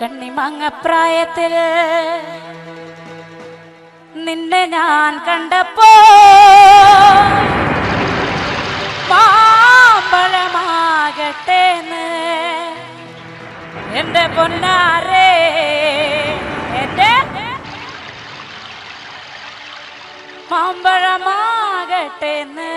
കണ്ണിമങ്ങപ്രായത്തിൽ നിന്നെ ഞാൻ കണ്ടപ്പോ മാമ്പഴമാകട്ടേന്ന് എന്റെ പൊന്നാരേ എന്റെ മാമ്പഴമാകട്ടേന്ന്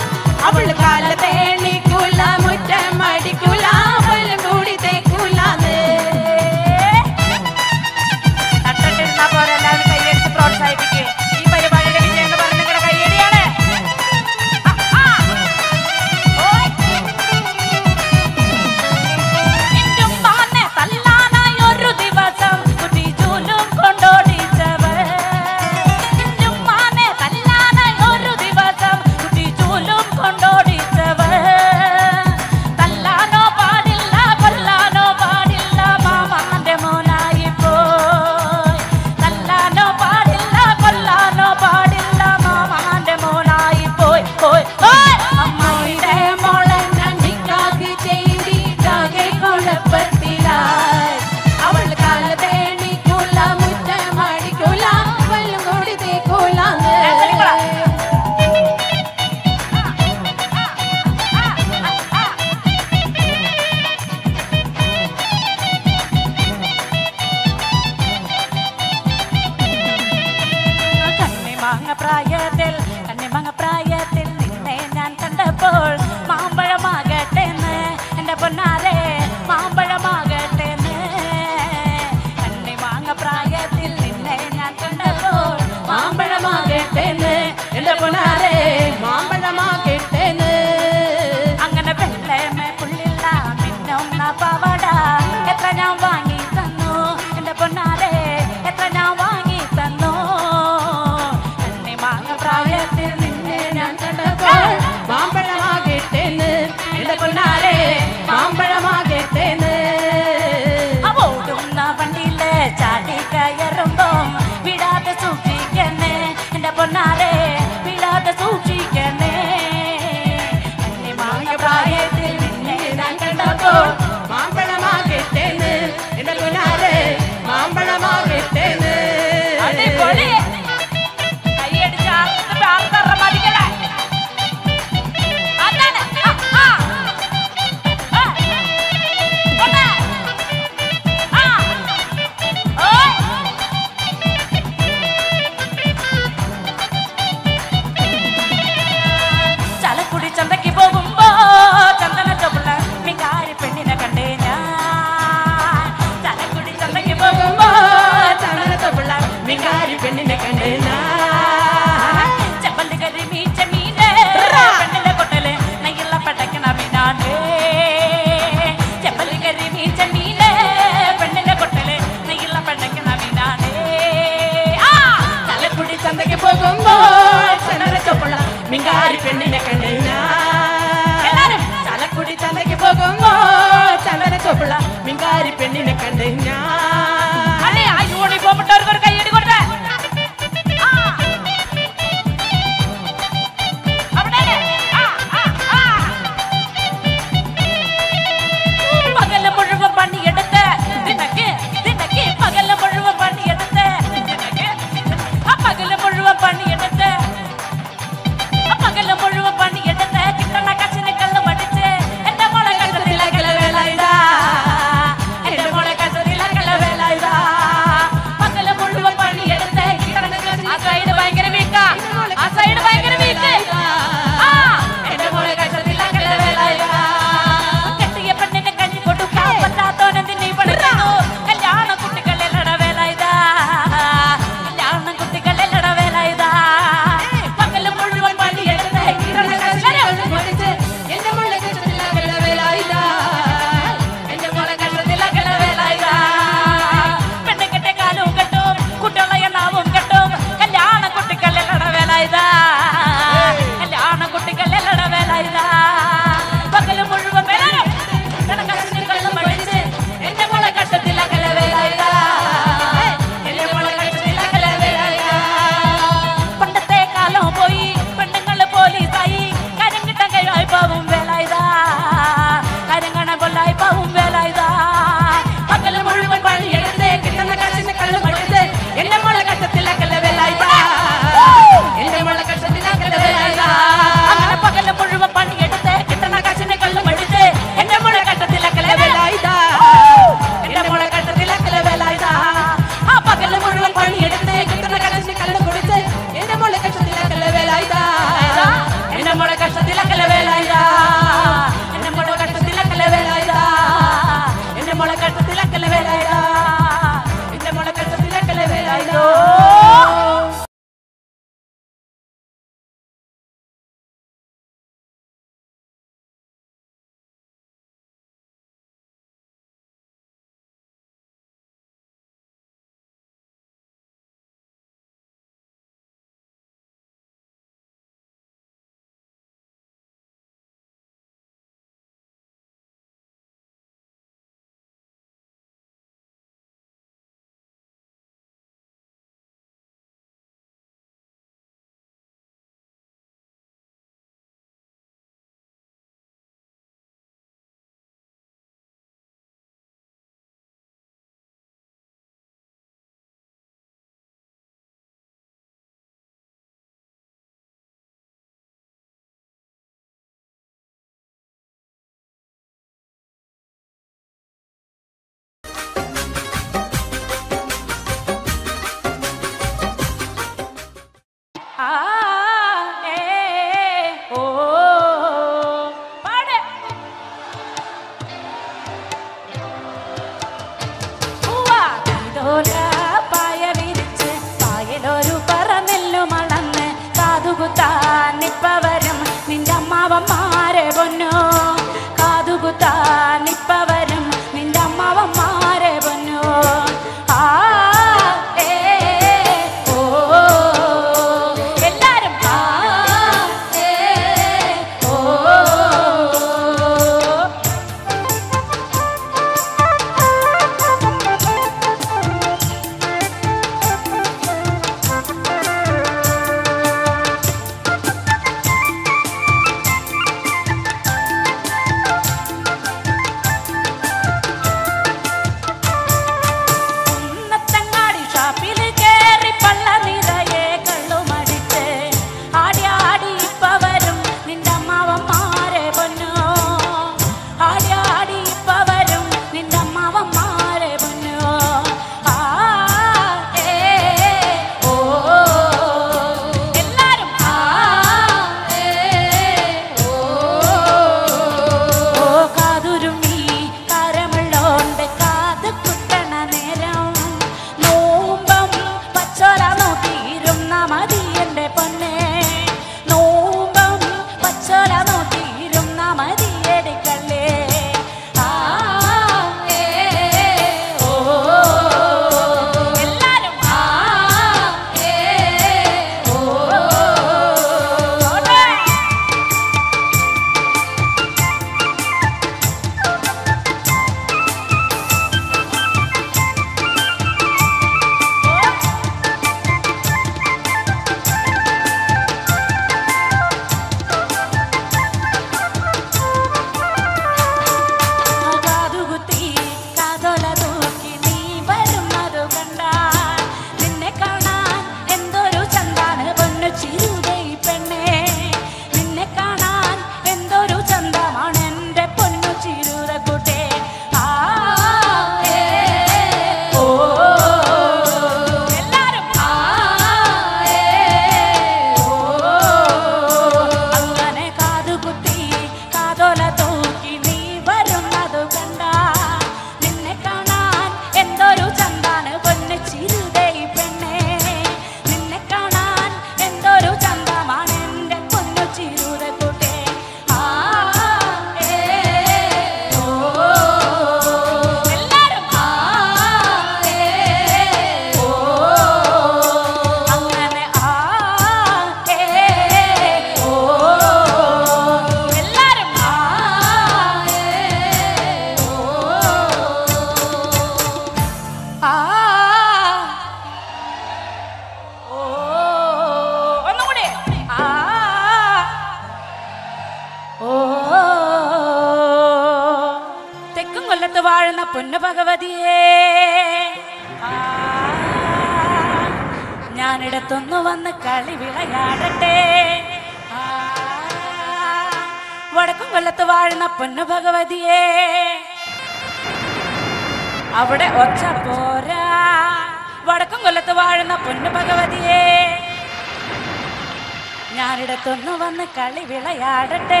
വിളയാടട്ടെ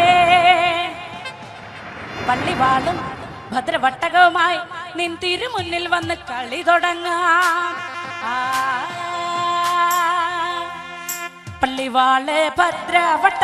പള്ളിവാളും ഭദ്രവട്ടകവുമായി നിൻ തിരുമുന്നിൽ വന്ന് കളി തുടങ്ങാം. പള്ളിവാളെ ഭദ്രവട്ട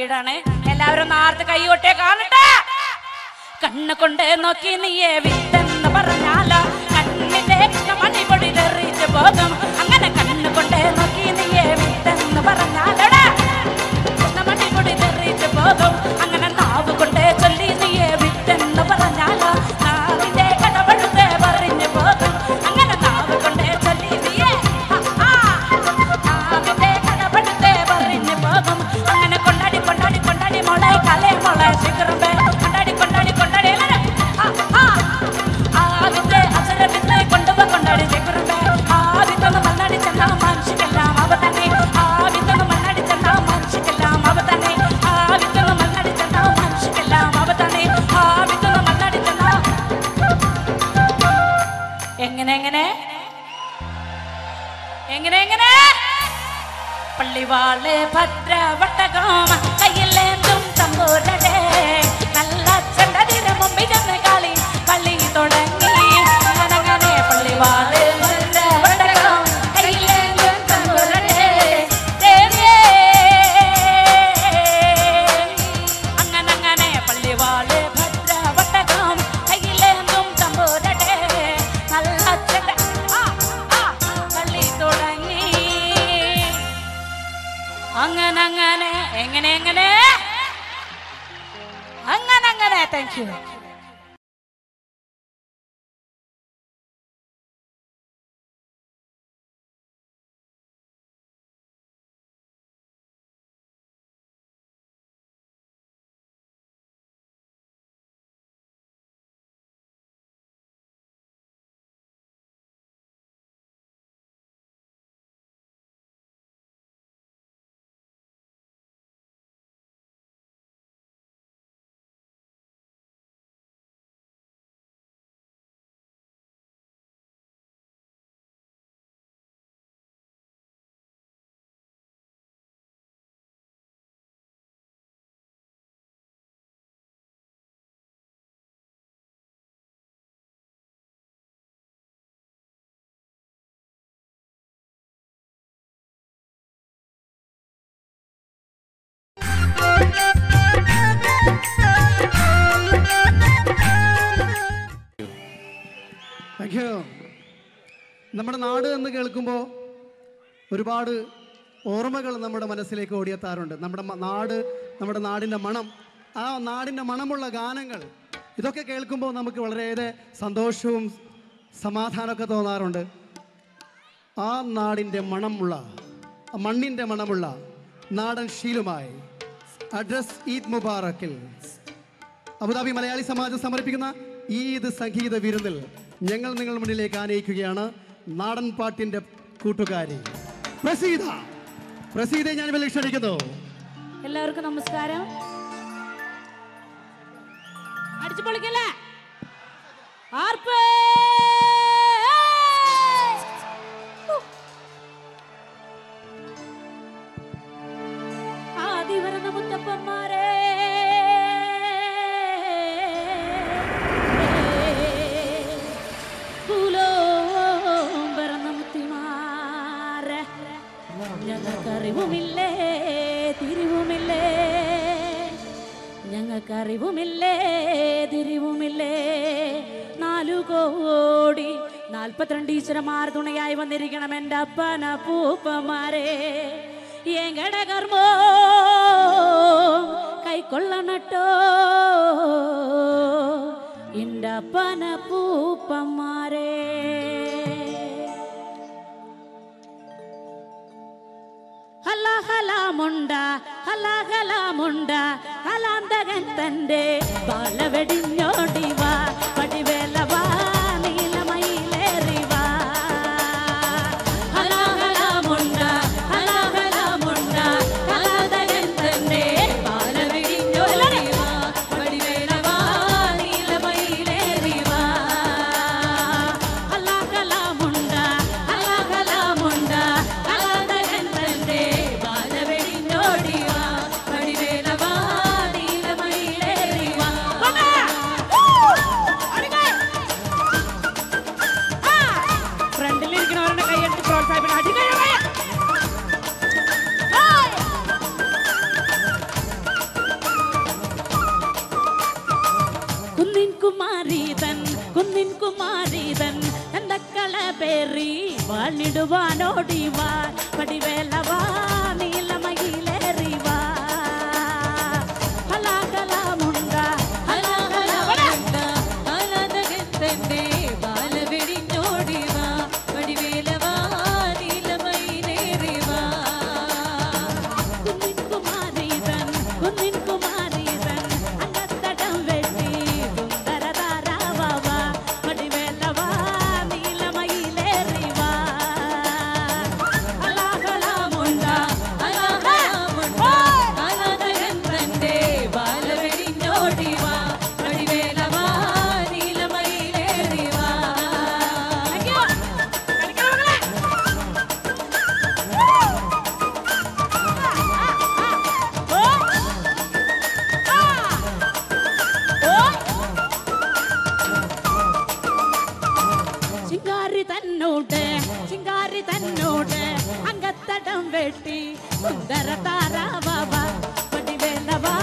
സ്പീഡാണ് എല്ലാവരും നാർത്ത് കൈകൊട്ടേ കാണട്ടെ. കണ്ണ് കൊണ്ട് നോക്കി നീയെ വിത്തെന്ന് പറഞ്ഞാലോ. കണ്ണിന്റെ മണിപൊടി പൊടിതെറിച്ച് പോകും. അങ്ങനെ കണ്ണ് കൊണ്ട് നോക്കി നീയെ വിത്തെന്ന് പറഞ്ഞാലോടാ. മണിപൊടി പൊടിതെറിച്ച് പോകും. അങ്ങനെ പള്ളിവാൾ താങ്ക് നമ്മുടെ നാട് എന്ന് കേൾക്കുമ്പോൾ ഒരുപാട് ഓർമ്മകൾ നമ്മുടെ മനസ്സിലേക്ക് ഓടിയെത്താറുണ്ട്. നമ്മുടെ നാട് നമ്മുടെ നാടിന്റെ മണം ആ നാടിന്റെ മണമുള്ള ഗാനങ്ങൾ ഇതൊക്കെ കേൾക്കുമ്പോൾ നമുക്ക് വളരെയേറെ സന്തോഷവും സമാധാനമൊക്കെ തോന്നാറുണ്ട്. ആ നാടിന്റെ മണമുള്ള മണ്ണിന്റെ മണമുള്ള നാടൻ ശീലുമായി അഡ്രസ് ഈദ് മുബാറക്കിൽ അബുദാബി മലയാളി സമാജം സമർപ്പിക്കുന്ന ഈദ് സംഗീത വിരുന്നിൽ ഞങ്ങൾ നിങ്ങളുടെ മുന്നിലേക്ക് ആനയിക്കുകയാണ്. നാടൻ പാട്ടിന്റെ കൂട്ടുകാരി. പ്രസീത. പ്രസീതയെ ഞാൻ ഇവിടെ ക്ഷണിക്കുന്നു. എല്ലാവർക്കും നമസ്കാരം. അടിച്ചു പൊളിക്കല്ലേ? ആർപ്പ്! ആദിവരണ മുത്തപ്പന്മാരെ ഞങ്ങൾക്കറിവുമില്ലേ? തിരിവുമില്ലേ? നാലു കോടി നാൽപ്പത്തിരണ്ട് ഈശ്വരന്മാർ തുണയായി വന്നിരിക്കണം എന്റെ അപ്പന പൂപ്പമാരെ എങ്കട കർമ്മോ? കൈക്കൊള്ളണട്ടോ. എന്റെ അപ്പന പൂപ്പന്മാരെ ഹലാഹലാമുണ്ട ഹലാഹലാമുണ്ട ഹലാന്തകൻ തന്റെ ബാലവെടിഞ്ഞോടിവാ పెట్టి సుందర తారా బాబా పడివేలవా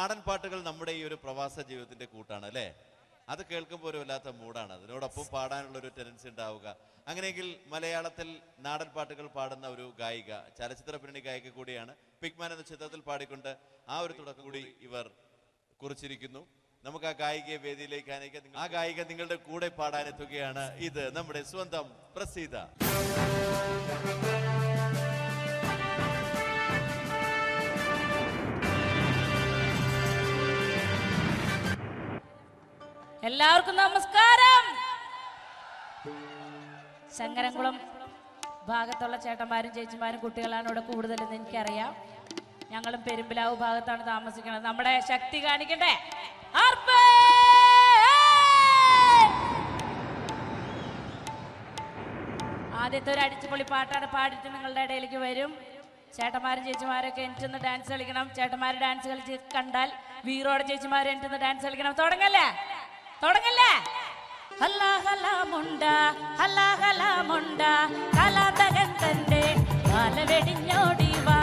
നാടൻ പാട്ടുകൾ നമ്മുടെ ഈ ഒരു പ്രവാസ ജീവിതത്തിന്റെ കൂട്ടാണ് അല്ലേ? അത് കേൾക്കുമ്പോൾ ഒരു വല്ലാത്ത മൂടാണ് അതിനോടൊപ്പം പാടാനുള്ള ഒരു ടെൻഡൻസി ഉണ്ടാവുക. അങ്ങനെയെങ്കിൽ മലയാളത്തിൽ നാടൻ പാട്ടുകൾ പാടുന്ന ഒരു ഗായിക ചലച്ചിത്ര പിന്നണി ഗായിക കൂടിയാണ് പിഗ്മാൻ എന്ന ചിത്രത്തിൽ പാടിക്കൊണ്ട് ആ ഒരു തുടക്കം കൂടി ഇവർ കുറിച്ചിരിക്കുന്നു. നമുക്ക് ആ ഗായികയെ വേദിയിലേക്ക് അനയിക്കാം ആ ഗായിക നിങ്ങളുടെ കൂടെ പാടാനെത്തുകയാണ് ഇത്. നമ്മുടെ സ്വന്തം പ്രസീത. എല്ലാവർക്കും നമസ്കാരം. ശങ്കരംകുളം ഭാഗത്തുള്ള ചേട്ടന്മാരും ചേച്ചിമാരും കുട്ടികളാണ് ഇവിടെ കൂടുതലെന്ന് എനിക്കറിയാം. ഞങ്ങളും പെരുമ്പിലാവ് ഭാഗത്താണ് താമസിക്കുന്നത്. നമ്മുടെ ശക്തി കാണിക്കണ്ടേ ആദ്യത്തെ ഒരു അടിച്ചുപൊളി പാട്ടാണ് പാടിയിട്ട് നിങ്ങളുടെ ഇടയിലേക്ക് വരും. ചേട്ടന്മാരും ചേച്ചിമാരൊക്കെ എനിച്ചൊന്ന് ഡാൻസ് കളിക്കണം. ചേട്ടന്മാർ ഡാൻസ് കളിച്ച് കണ്ടാൽ വീറോടെ ചേച്ചിമാർ എനിച്ചൊന്ന് ഡാൻസ് കളിക്കണം. തുടങ്ങല്ലേ? തുടങ്ങല്ലേ? ഹലാഹലാമുണ്ട ഹലാഹലാമുണ്ട കലാതകൻ തന്റെ കാലവെടിഞ്ഞോടി വാ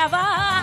carnaval.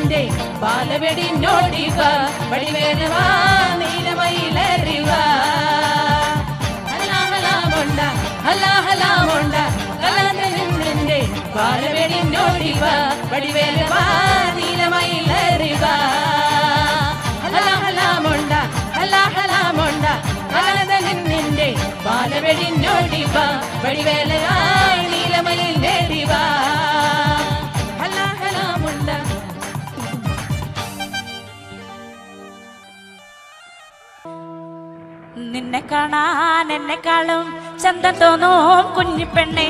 നിന്റെ ബാലവെടിനോടിക വടിവേനവ നീലമയിലറിവ ഹലാഹലാമുണ്ട ഹലാഹലാമുണ്ട നിന്റെ ബാലവെടിനോടിവ വടിവേനവ നീലമയിലറിവ ഹലാഹലാമുണ്ട ഹലാഹലാമുണ്ട കാലതനിൻ നിന്റെ ബാലവെടിനോടിവ വടിവേലയാ നിന്നെ കാണാൻ എന്നെ കാളും ചന്തം തോന്നും കുഞ്ഞിപ്പെണ്ണെ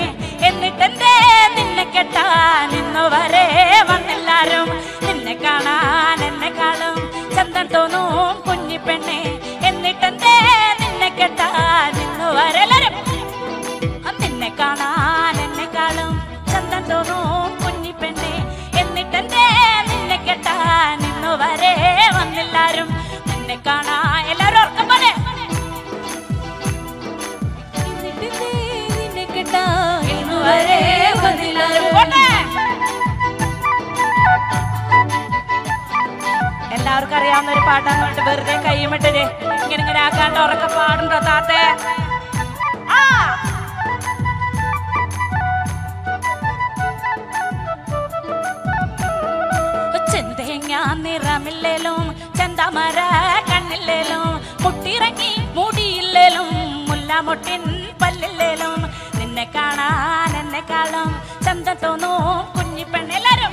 എന്നിട്ടെന്തേ നിന്നെ കെട്ടാൻ ഇന്നു വരെ വന്നെല്ലാരും. നിന്നെ കാണാൻ എന്നെ കാളും ചന്തം തോന്നും കുഞ്ഞിപ്പെണ്ണെ എന്നിട്ടെന്തേ നിന്നെ കെട്ടാൻ ഇന്നു വരെ നിന്നെ കാണാൻ എന്നെ കാളും ചന്തം തോന്നും കുഞ്ഞിപ്പെണ്ണെ എന്നിട്ടെന്തേ നിന്നെ കെട്ടാൻ ഇന്നു വരെ വന്നെല്ലാരും. നിന്നെ കാണാൻ എല്ലാവർക്കും അറിയാവുന്ന ഒരു പാട്ടാന്ന് പറഞ്ഞിട്ട് വെറുതെ കൈമിട്ടത് ഇങ്ങനെ ഇങ്ങനെ ആക്കാണ്ട് ഉറക്കെ പാടുണ്ടോ താത്തേ? ആ! ചെന്തേങ്ങ നിറമില്ലേലും ചന്തമര കണ്ണില്ലേലും മുട്ടിറങ്ങി മുടിയില്ലേലും മുല്ലാമൊട്ടിൻ പല്ലില്ലേലും നിന്നെ കാണാൻ എന്നെക്കാളും ചന്ത തോന്നും കുഞ്ഞിപ്പെണ്ണ് എല്ലാരും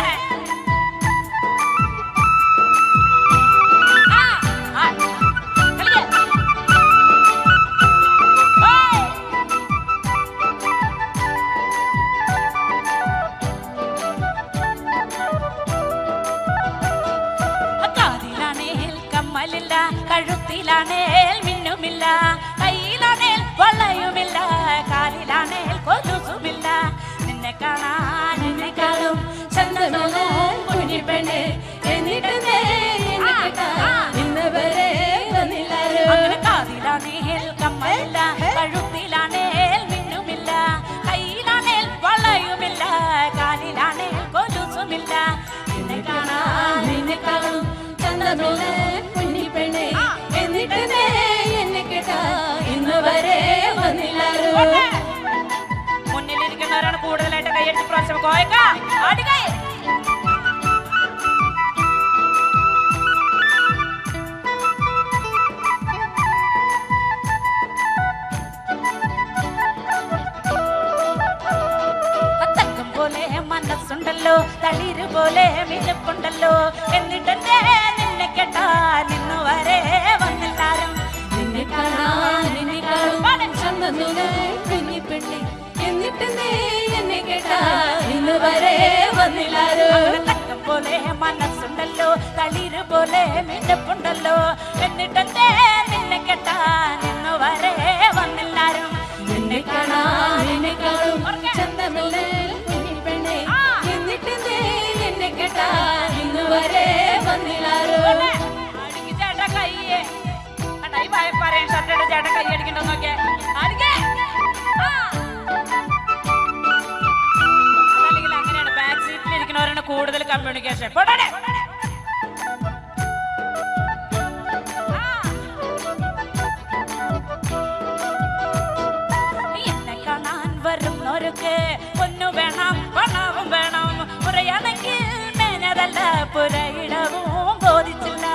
പുരയിടവും ബോധിച്ചില്ല.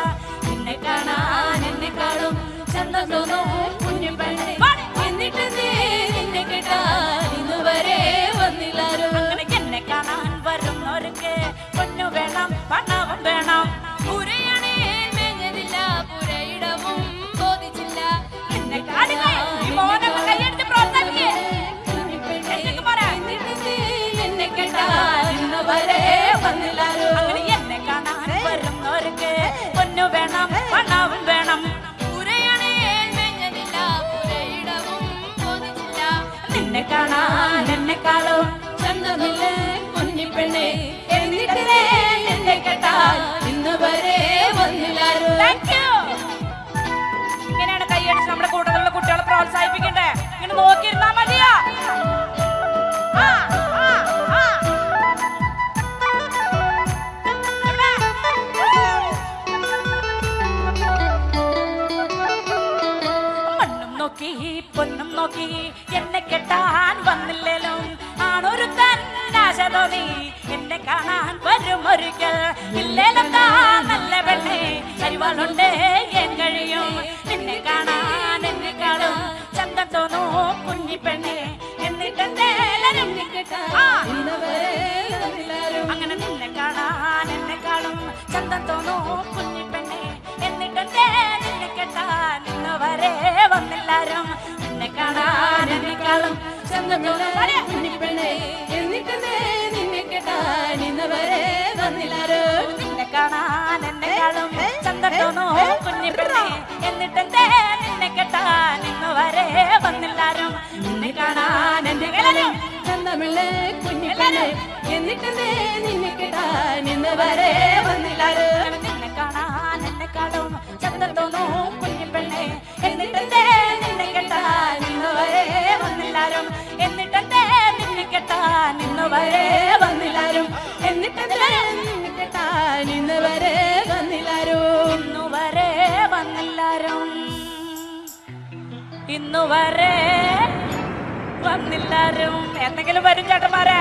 എന്നെ കാണാൻ എന്നെ കാണും. തോന്നും കാണാൻ എന്നെക്കാളും ചന്തമില്ലേ കുഞ്ഞിപ്പെണ്ണെ എന്നിട്ടേ എന്നെ കേട്ടാൽ? ഇന്ന് വരെ വന്നില്ലാരും? ഇങ്ങനെയാണ് കൈയടിച്ച് നമ്മുടെ കൂട്ടത്തിലുള്ള കുട്ടികളെ പ്രോത്സാഹിപ്പിക്കണ്ടേ? ഇങ്ങനെ നോക്കിയിരുന്നാ മതിയാ? പൊന്നും നോക്കി കെട്ടാൻ വന്നില്ലല്ലോ ആണൊരു തന്നാശ തോന്നി എന്നെ കാണാൻ വരും ഒരിക്കൽ. ഇല്ലല്ലോ താ നല്ല പെണ്ണെ പരിവാളുണ്ട് എൻ കഴിയും. നിന്നെ കാണാൻ എന്നെ കാണും. ചന്തം തോന്നോ കുഞ്ഞിപ്പെണ്ണെ വന്നില്ലാരും അങ്ങനെ നിന്നെ കാണാൻ എന്നെ കാണും. ചന്തം തോന്നോ കുഞ്ഞിപ്പെണ്ണെ എന്നിട്ടെന്തേ നിന്നെ കെട്ടാൻ ഇന്ന് വരെ വന്നില്ലാരും. നിന്നെ കാണാൻ എന്നെ കാണും ചന്തം തോന്നൂ വരെ. കുഞ്ഞിപ്പെണ്ണെ എന്നിട്ടെന്തേ നിന്നെ കേട്ടാൻ ഇന്നവരെ വന്നില്ലാരോ? നിന്നെ കാണാൻ എന്നെ കാണും ചന്തം തോന്നൂ കുഞ്ഞി എന്നിട്ടെന്തേ നിന്നെ കേട്ടാൻ ഇന്ന് വരെ വന്നില്ലാരും? നിന്നെ കാണാൻ എന്നെ കാണും ചന്തമിള്ളേ കുഞ്ഞിപ്പെണ്ണെ എന്നിട്ടെന്തേ നിന്നെ കേട്ടാൻ ഇന്നവരെ വന്നില്ലാരോ? നിന്നെ കാണാൻ എന്നെ കാണും ചന്തം തോന്നൂ കുഞ്ഞി എന്നിട്ടെന്തേ വരെ വന്നില്ലാരും. എന്തെങ്കിലും വരും ചേട്ടന്മാരെ.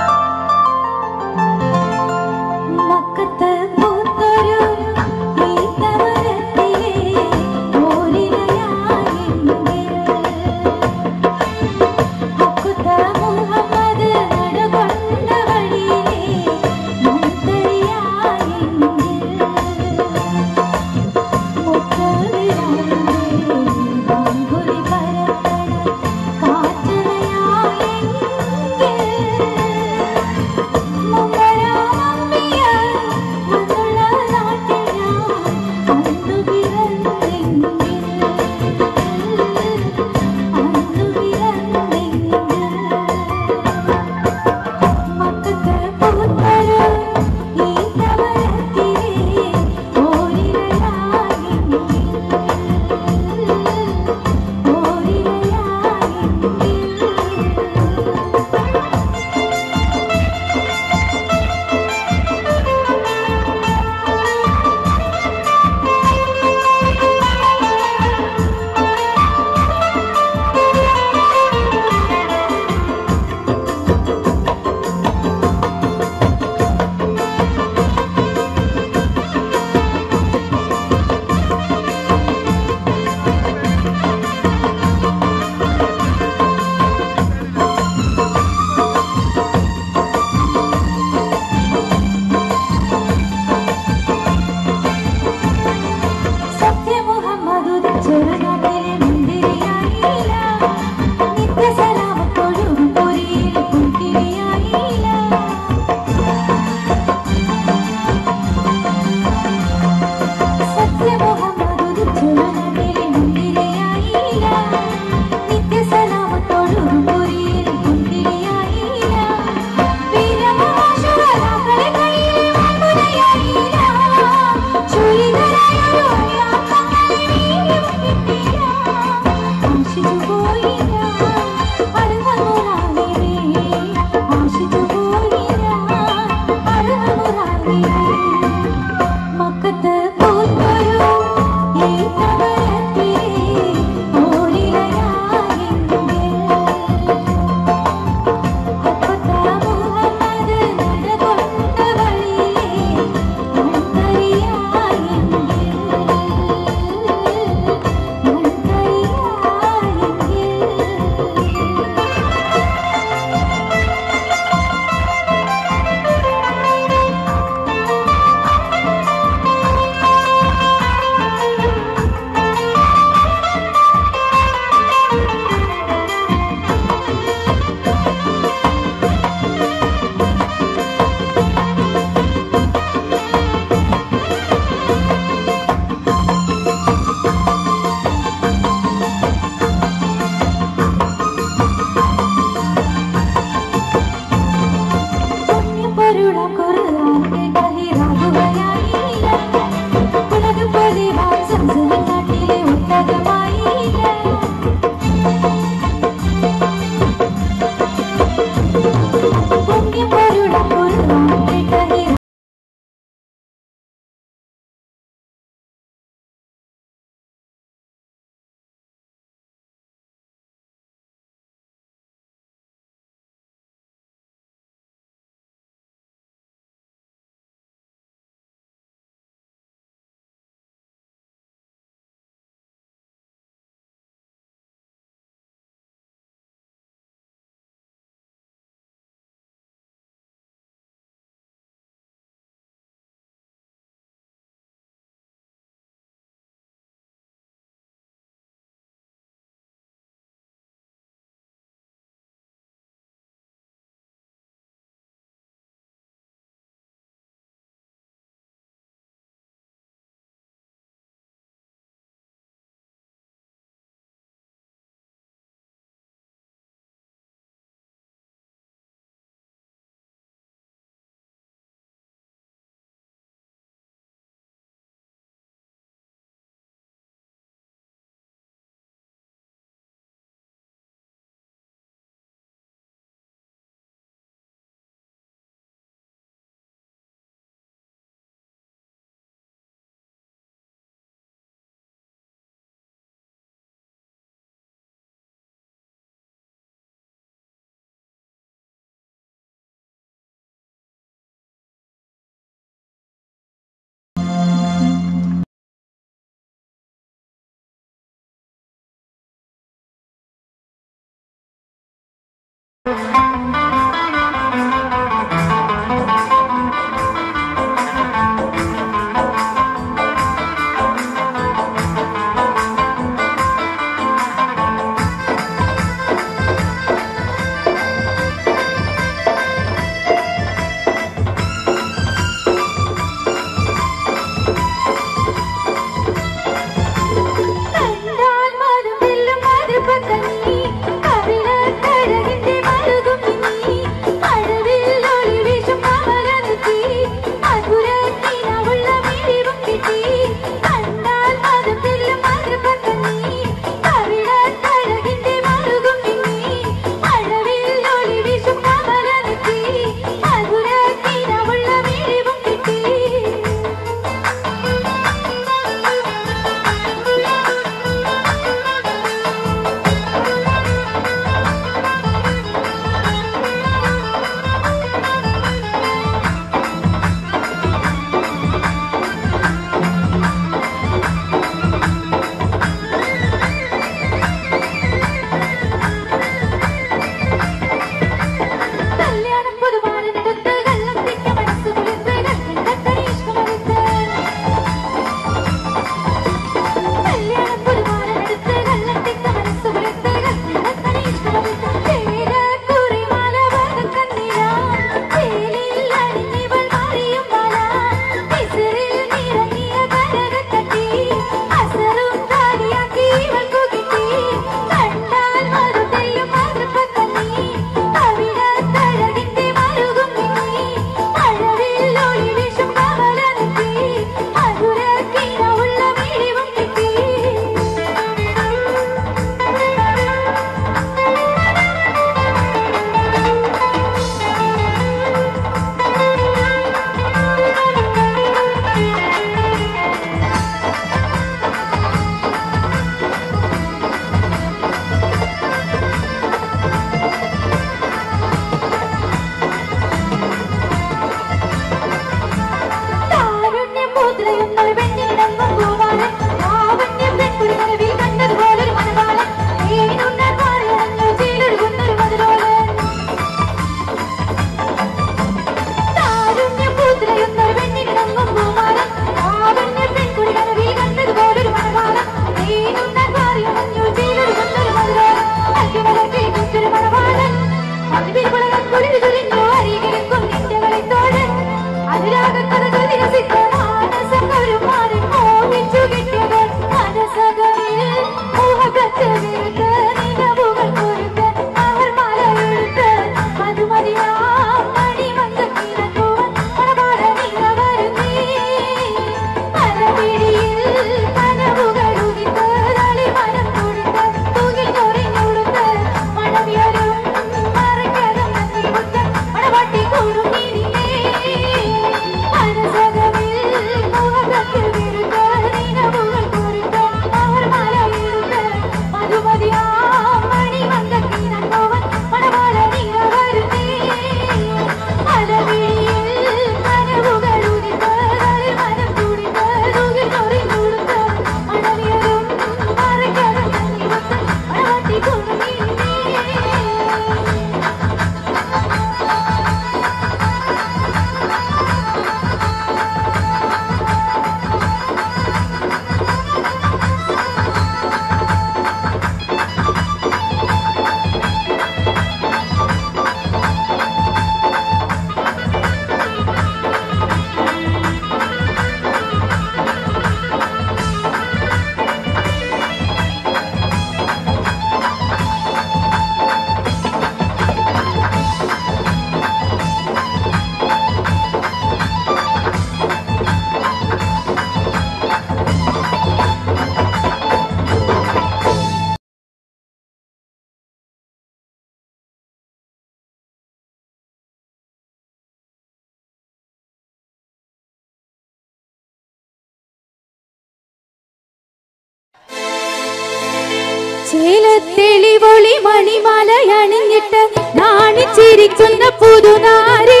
ചേലത്തെളിവൊളി മണിമലയണിഞ്ഞിട്ട് നാണിച്ചിരിക്കുന്ന പുതുനാരി.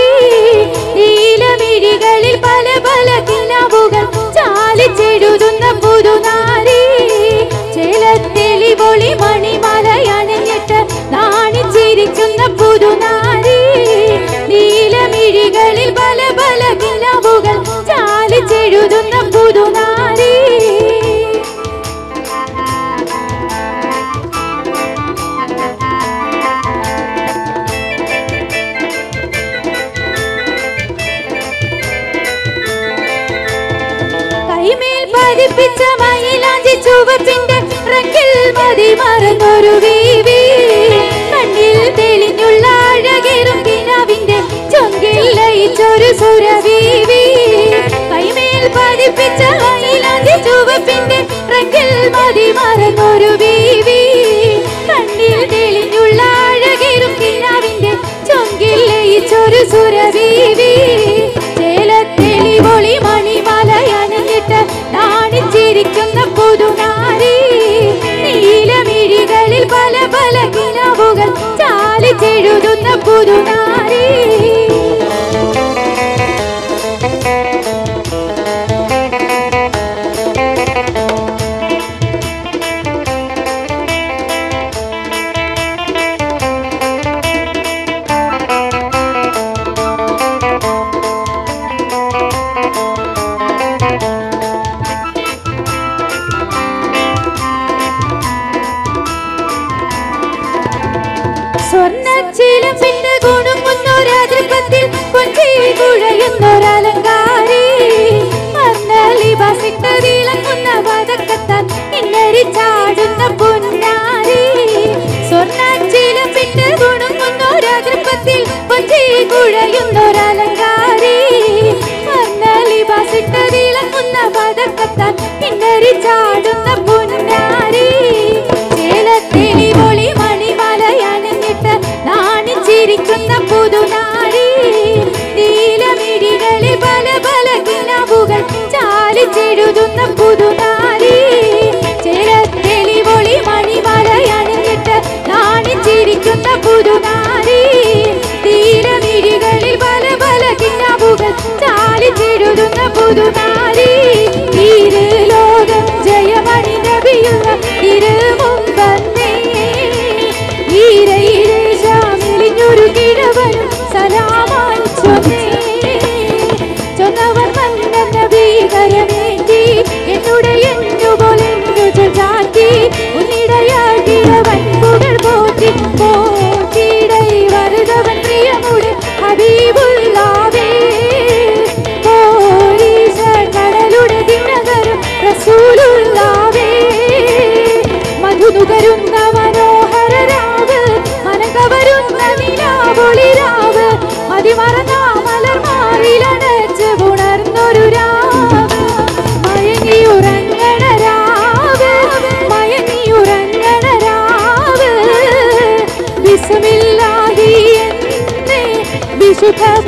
നീലമിഴികളിൽ പല പല കിനാവുകൾ ചാലിച്ചെഴുതുന്ന പുതുനാരി. ചേലത്തെളിവൊളി മണിമലയണിഞ്ഞിട്ട് നാണിച്ചിരിക്കുന്ന പുതുനാരി. നീലമിഴികളിൽ പല പല കിനാവുകൾ ചാലിച്ചെഴുതുന്ന പുതുനാരി ചുവപ്പിന്റെ റക്കിൽ മതി മറന്നൊരു വീവി. കണ്ണിൽ തെളിഞ്ഞുള്ള അഴകേറും കിനാവിന്റെ ചൊങ്കിൽ ലയിച്ചൊരു സുരവീവി. കൈമേൽ പതിപ്പിച്ച മയിലാഞ്ചി ചുവപ്പിന്റെ റക്കിൽ മതി മറന്നൊരു വീവി. കണ്ണിൽ തെളിഞ്ഞുള്ള അഴകേറും കിനാവിന്റെ ചൊങ്കിൽ ലയിച്ചൊരു സുരവീവി പുതുനാരി നീലമിഴികളിൽ പല പല കിനാവുകൾ ചാലിച്ചെഴുതുന്ന പുതുനാരി കുഴയുന്നൊരലങ്കാരി. ഇന്നരി ചാടുന്ന മണിമലയണിഞ്ഞിട്ട് നാണിച്ചിരിക്കുന്ന പുതുനാരി. നീലമിടികളിൽ പല പല കിണവുകൾ ചാലിച്ചെഴുതുന്ന പുതുനാരി. ചാലിച്ചെഴുതുന്ന she.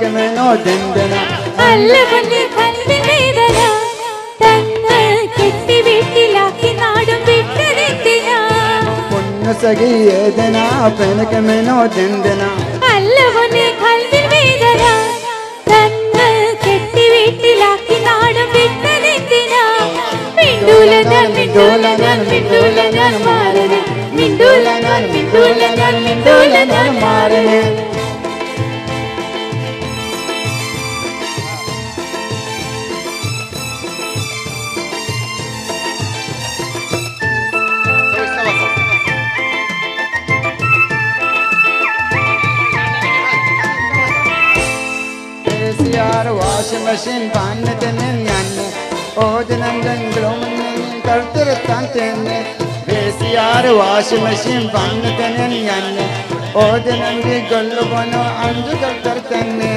പെനകമെനോ ദന്തന അല്ല പൊന്നെ കൽവിൻ വേദന. തങ്ങൾ കെട്ടി വീട്ടിലാക്കി നാടും വിട്ടതെന്തിനാ? പൊന്നു സഖി ഏതിന? പെനകമെനോ ദന്തന അല്ല പൊന്നെ കൽവിൻ വേദന. തങ്ങൾ കെട്ടി വീട്ടിലാക്കി നാടും വിട്ടതെന്തിനാ? മിണ്ടൂല ഞാൻ മിണ്ടൂല ഞാൻ മിണ്ടൂല ഞാൻ മാറണേ. മിണ്ടൂല ഞാൻ മിണ്ടൂല ഞാൻ മിണ്ടൂല ഞാൻ മാറണേ. വാഷിംഗ് മെഷീൻ പാന്നത്തിന് ഞാൻ ഓജനന്തെങ്കിലും കഴുത്തിരുത്താൻ തന്നെ. ഏസിയാർ വാഷിംഗ് മെഷീൻ പാന്നത്തിന് ഞാൻ ഓജനന്തി കൊല്ലുപോനോ അഞ്ചു കൽത്തർ തന്നെ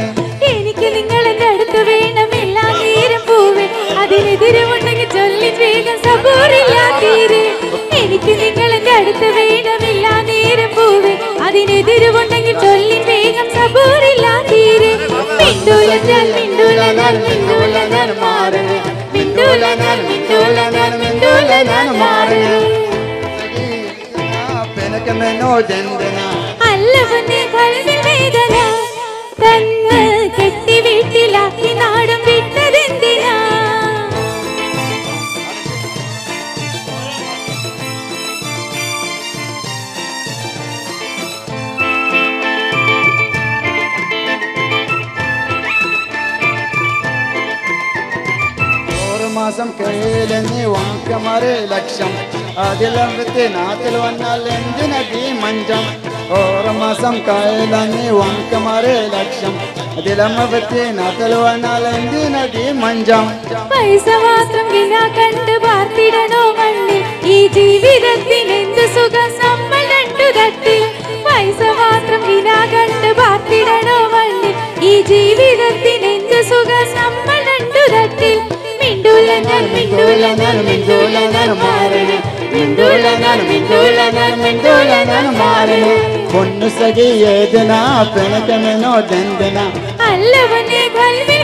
എനിക്ക് നിങ്ങൾ എന്റെ അടുത്ത് വേണമില്ല നേരം പൂവേ. അതിനെതിരുമുണ്ടെങ്കിൽ ചൊല്ലി വേഗം എനിക്ക് നിങ്ങൾ എന്റെ വേണമില്ല നേരം പൂവേ. അതിനെതിരുമുണ്ടെങ്കിൽ ചൊല്ലി വേഗം സബൂറില്ലാ തീരെ. ഞാൻ മിണ്ടൂല ഞാൻ മിണ്ടൂല ഞാൻ മാറണേ മിണ്ടൂല ഞാൻ മിണ്ടൂല ഞാൻ മിണ്ടൂല ഞാൻ മാറണേ പെനകമെനോ ദന്തന അല്ല പൊന്നെ വേദന. തന്ന് കെട്ടി വീട്ടിലാക്കി നാടും മാസം കയ്യിലെന്നി വാക്കമാരെ ലക്ഷം അതിലമ്പത്തെ നാട്ടിൽ വന്നാൽ എന്തിനീ മഞ്ചം ഓറ് മാസം കയ്യിലെന്നി വാക്കമാരെ ലക്ഷം അതിലമ്പത്തെ നാട്ടിൽ വന്നാൽ എന്തിനീ മഞ്ചം പൈസ മാത്രം വില കണ്ട് പാർത്തിടണോ മണ്ണിൽ ഈ ജീവിതത്തിന് എന്ത് സുഖം നമ്മൾ രണ്ടു തട്ടിൽ പൈസ മാത്രം വില കണ്ട് പാർത്തിടണോ മണ്ണിൽ ഈ ജീവിതത്തിന് എന്ത് സുഖം നമ്മൾ രണ്ടു തട്ടിൽ മിണ്ടൂല ഞാൻ മിണ്ടൂല ഞാൻ മിണ്ടൂല ഞാൻ മാറണേ മിണ്ടൂല ഞാൻ മിണ്ടൂല ഞാൻ മിണ്ടൂല ഞാൻ മാറണേ പൊന്നു സഖി ഏതിനാ പെനകമെനോ ദന്തന അല്ല പൊന്നെ കൽവിൽ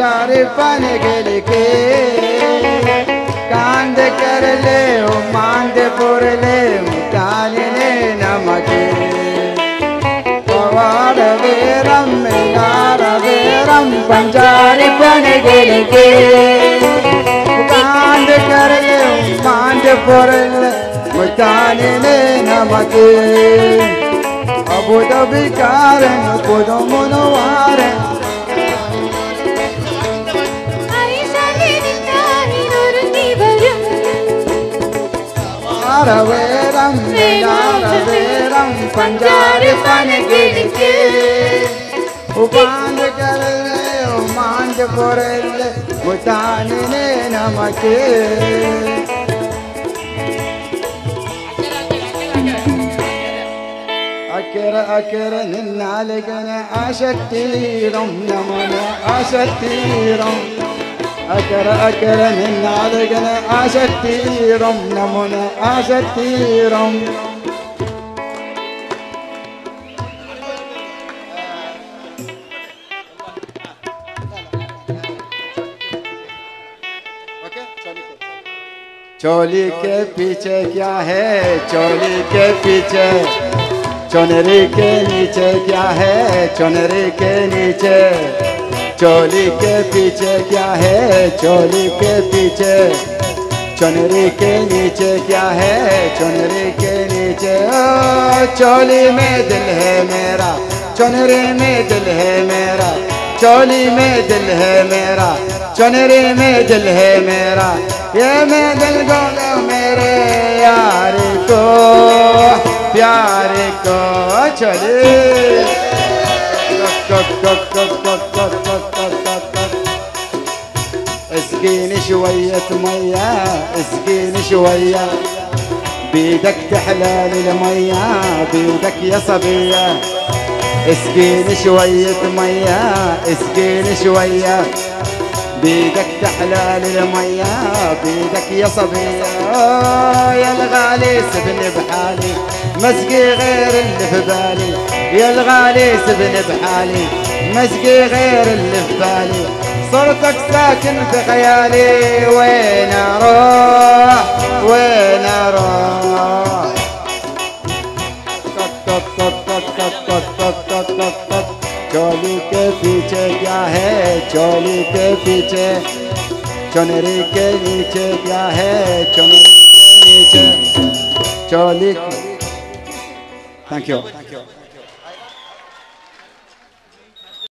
जारे पान गिर के। कांद कर ले मांद पुर ले ने नमक। पवार वेरम नार के। कांद कर ले मांद पुर ले मुनवार ആരവേരം ആരവേരം പഞ്ചാരി അക്കര അക്കര നിന്നാലികന ആശക്തീരം നമന ആശക്തീരം അക്കര അക്കര നിന്നാലികന ആശക്തീരം നമന ആശക്തീരം चोली के पीछे क्या है चोली के पीछे चुनरी के नीचे क्या है चुनरी के नीचे चोली के पीछे क्या है? चोली के पीछे। चुनरी के नीचे क्या है? चुनरी के नीचे। चोली में दिल है मेरा। चुनरी में दिल है मेरा। चोली में दिल है मेरा। चुनरी में दिल है मेरा। ये मैं दिल दो मेरे यार को। प्यार को। चले। اسقيني شوية مية اسقيني شوية. بيدك تحلى لي المية بيدك يا صبية. اسقيني شوية مية اسقيني شوية. بيدك تحلى لي المية بيدك يا صبية. يا الغالي سبني بحالي مسقي غير اللي في بالي. يا الغالي سبني بحالي مسقي غير اللي في بالي. صرتك ساكن في خيالي وين اروح وين اروح चोली के पीछे क्या है चोली के पीछे चुनरी के नीचे क्या है चुनरी के नीचे चोली थैंक यू थैंक यू